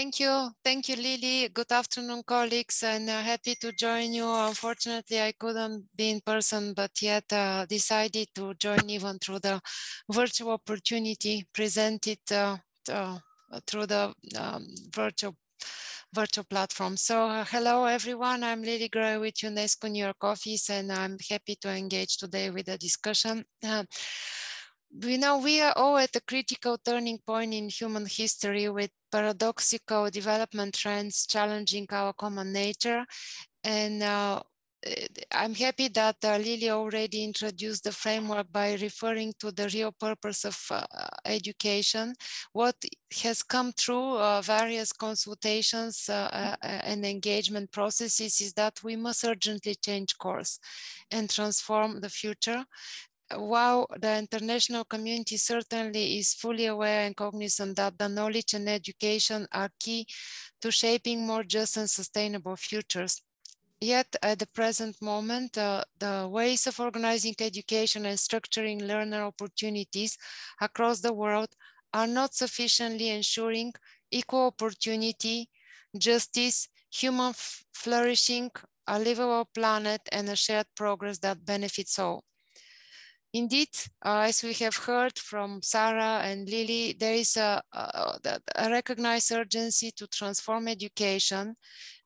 Thank you. Thank you, Lily. Good afternoon, colleagues, and uh, happy to join you. Unfortunately, I couldn't be in person, but yet uh, decided to join even through the virtual opportunity presented uh, uh through the um, virtual virtual platform. So uh, hello, everyone. I'm Lily Gray with UNESCO New York office, and I'm happy to engage today with the discussion. Uh, we know we are all at a critical turning point in human history with paradoxical development trends challenging our common nature. And uh, I'm happy that uh, Lily already introduced the framework by referring to the real purpose of uh, education. What has come through uh, various consultations uh, uh, and engagement processes is that we must urgently change course and transform the future while the international community certainly is fully aware and cognizant that the knowledge and education are key to shaping more just and sustainable futures. Yet at the present moment, uh, the ways of organizing education and structuring learner opportunities across the world are not sufficiently ensuring equal opportunity, justice, human flourishing, a livable planet, and a shared progress that benefits all. Indeed, uh, as we have heard from Sarah and Lily, there is a, a, a recognized urgency to transform education.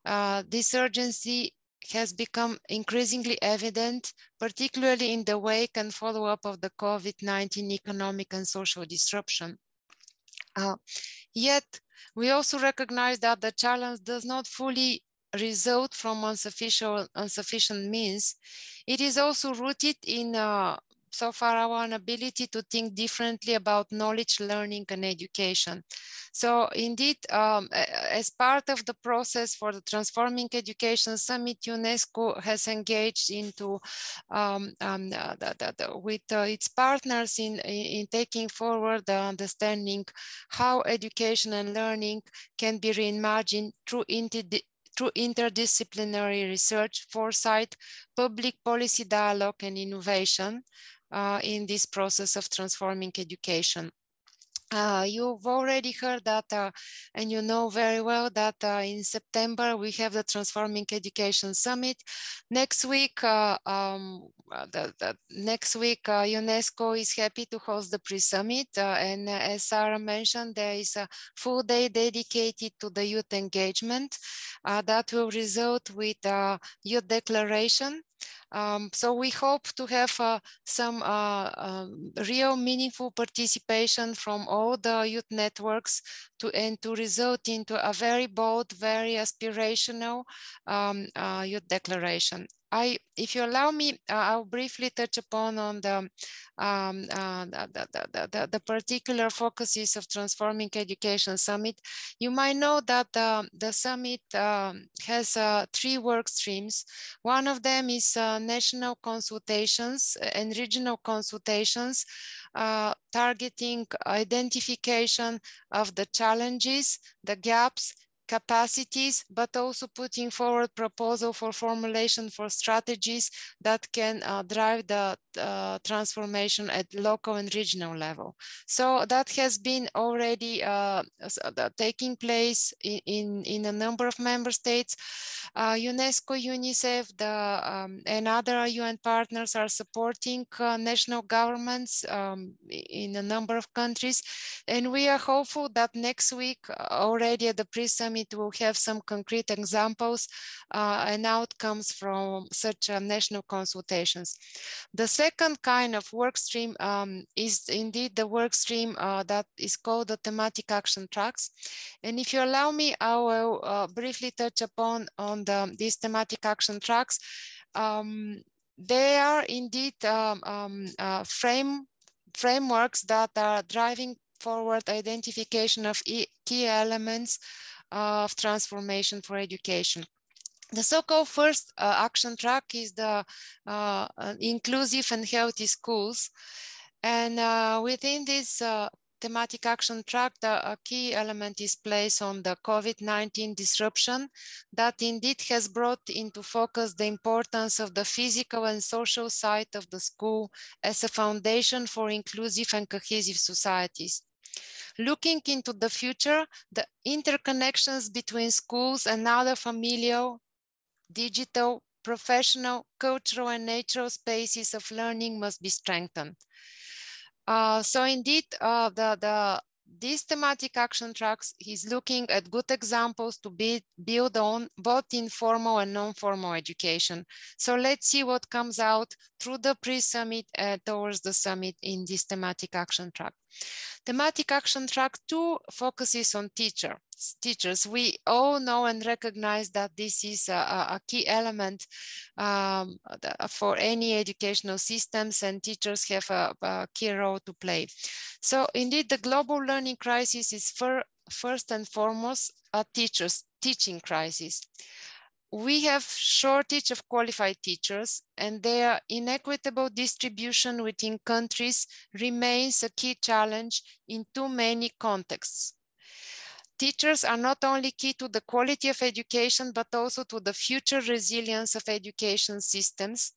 Uh, this urgency has become increasingly evident, particularly in the wake and follow-up of the COVID-19 economic and social disruption. Uh, yet, we also recognize that the challenge does not fully result from insufficient, insufficient means. It is also rooted in uh, so far our ability to think differently about knowledge, learning, and education. So indeed, um, as part of the process for the Transforming Education Summit, UNESCO has engaged into um, um, the, the, the, with uh, its partners in, in taking forward the understanding how education and learning can be reimagined through through interdisciplinary research, foresight, public policy dialogue, and innovation uh, in this process of transforming education. Uh, you've already heard that, uh, and you know very well that uh, in September we have the Transforming Education Summit. Next week, uh, um, uh, the, the, next week uh, UNESCO is happy to host the pre-summit, and as Sarah mentioned, there is a full day dedicated to the youth engagement that will result with a youth declaration um, so we hope to have uh, some uh, um, real meaningful participation from all the youth networks to and to result into a very bold, very aspirational um, uh, youth declaration. I, if you allow me, uh, I'll briefly touch upon on the, um, uh, the, the, the, the, particular focuses of Transforming Education Summit. You might know that the summit um, has uh, three work streams. One of them is uh, national consultations and regional consultations uh, targeting identification of the challenges, the gaps, capacities, but also putting forward proposal for formulation for strategies that can uh, drive the uh, transformation at local and regional level. So that has been already uh, uh taking place in, in, a number of member states. Uh, UNESCO, UNICEF, the, um, and other UN partners are supporting uh, national governments um, in a number of countries. And we are hopeful that next week already at the pre-summit summit will have some concrete examples uh, and outcomes from such uh, national consultations. The second kind of work stream um, is indeed the work stream uh, that is called the thematic action tracks. And if you allow me, I will uh, briefly touch upon on the, these thematic action tracks. Um, they are indeed um, um, uh, frame frameworks that are driving forward identification of key elements of transformation for education. The so-called first uh, action track is the uh, inclusive and healthy schools. And uh, within this uh, thematic action track, the key element is placed on the COVID-19 disruption that indeed has brought into focus the importance of the physical and social side of the school as a foundation for inclusive and cohesive societies. Looking into the future, the interconnections between schools and other familial, digital, professional, cultural, and natural spaces of learning must be strengthened. Uh, so indeed, uh, the, the these thematic action tracks, he's looking at good examples to be, build on both informal and non-formal education. So let's see what comes out through the pre-summit uh, towards the summit in this thematic action track. Thematic action track two focuses on teacher teachers. We all know and recognize that this is a, a key element um, for any educational systems and teachers have a, a, key role to play. So indeed, the global learning crisis is for, first and foremost a teachers teaching crisis. We have shortage of qualified teachers and their inequitable distribution within countries remains a key challenge in too many contexts teachers are not only key to the quality of education, but also to the future resilience of education systems.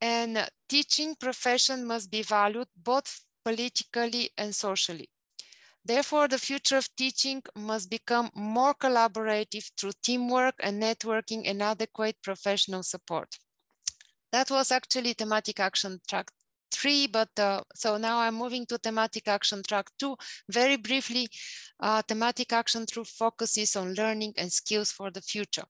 And teaching profession must be valued both politically and socially. Therefore, the future of teaching must become more collaborative through teamwork and networking and adequate professional support. That was actually thematic action track three, but uh, so now I'm moving to thematic action track two. Very briefly, uh, thematic action through focuses on learning and skills for the future.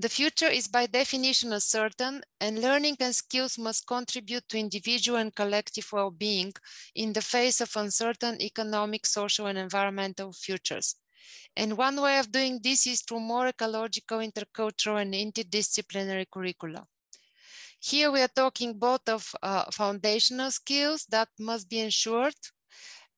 The future is by definition uncertain and learning and skills must contribute to individual and collective well-being in the face of uncertain economic, social and environmental futures. And one way of doing this is through more ecological, intercultural and interdisciplinary curricula. Here we are talking both of uh, foundational skills that must be ensured.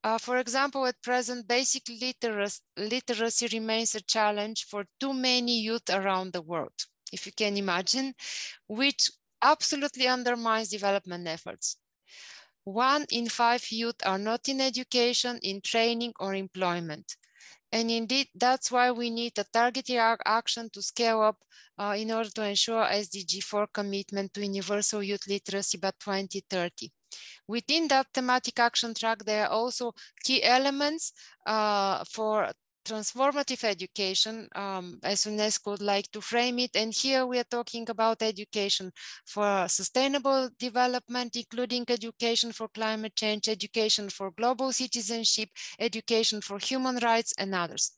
Uh, for example, at present, basic literacy, literacy remains a challenge for too many youth around the world, if you can imagine, which absolutely undermines development efforts. One in five youth are not in education, in training or employment. And indeed, that's why we need a targeted action to scale up uh, in order to ensure SDG 4 commitment to universal youth literacy by 2030. Within that thematic action track, there are also key elements uh, for transformative education, um, as UNESCO would like to frame it. And here we are talking about education for sustainable development, including education for climate change, education for global citizenship, education for human rights and others.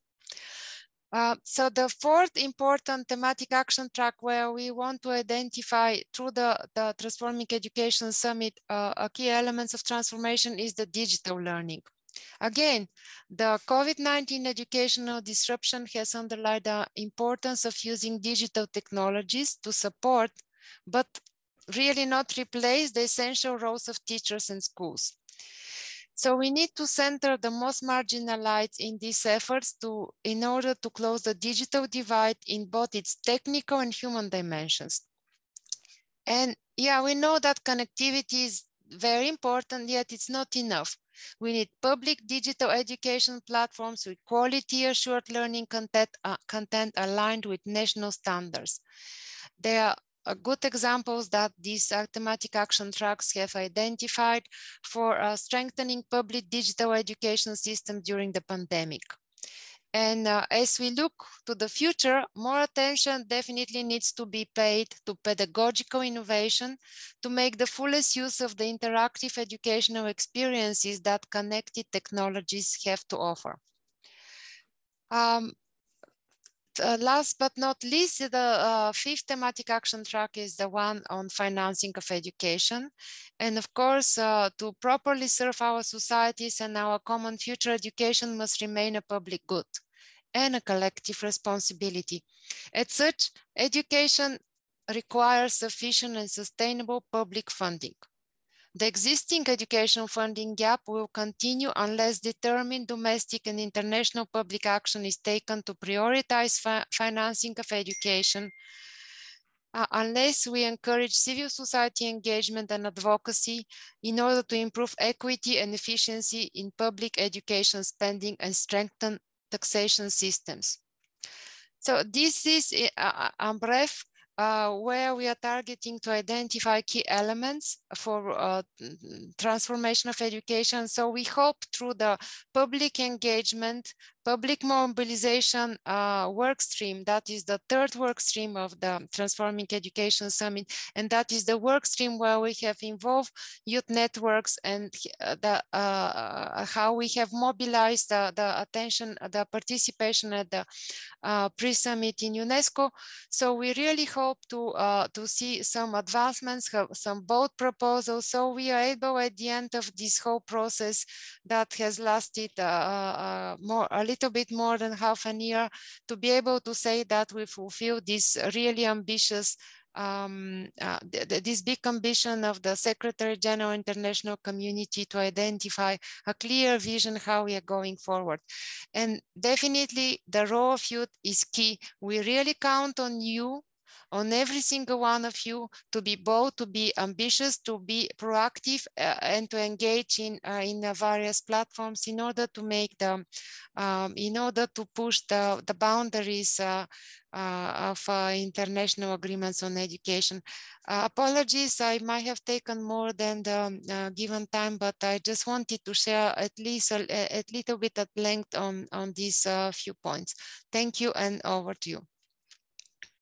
Uh, so the fourth important thematic action track where we want to identify through the, the Transforming Education Summit uh, key elements of transformation is the digital learning. Again, the COVID-19 educational disruption has underlined the importance of using digital technologies to support, but really not replace the essential roles of teachers and schools. So we need to center the most marginalized in these efforts to, in order to close the digital divide in both its technical and human dimensions. And yeah, we know that connectivity is very important, yet it's not enough. We need public digital education platforms with quality assured learning content, uh, content aligned with national standards. There are uh, good examples that these uh, thematic action tracks have identified for uh, strengthening public digital education systems during the pandemic. And uh, as we look to the future, more attention definitely needs to be paid to pedagogical innovation to make the fullest use of the interactive educational experiences that connected technologies have to offer. Um, uh, last but not least, the uh, fifth thematic action track is the one on financing of education. And of course, uh, to properly serve our societies and our common future, education must remain a public good and a collective responsibility. As such, education requires sufficient and sustainable public funding. The existing education funding gap will continue unless determined domestic and international public action is taken to prioritize fi financing of education, uh, unless we encourage civil society engagement and advocacy in order to improve equity and efficiency in public education spending and strengthen taxation systems. So this is, uh, uh, uh brief, uh, where we are targeting to identify key elements for uh, transformation of education. So we hope through the public engagement, public mobilization uh, work stream, that is the third work stream of the Transforming Education Summit. And that is the work stream where we have involved youth networks and uh, the, uh, how we have mobilized the, the attention, the participation at the pre-summit in UNESCO. So we really hope to, uh, to see some advancements, some bold proposals. So we are able at the end of this whole process that has lasted uh, uh, more, a little bit more than half a year to be able to say that we fulfill this really ambitious um, uh, this big ambition of the Secretary General International Community to identify a clear vision how we are going forward. And definitely the role of youth is key. We really count on you on every single one of you to be bold, to be ambitious, to be proactive, uh, and to engage in uh, in various platforms in order to make the, um, in order to push the the boundaries uh, uh of uh, international agreements on education. Uh, apologies, I might have taken more than the given time, but I just wanted to share at least a, a little bit at length on on these few points. Thank you, and over to you.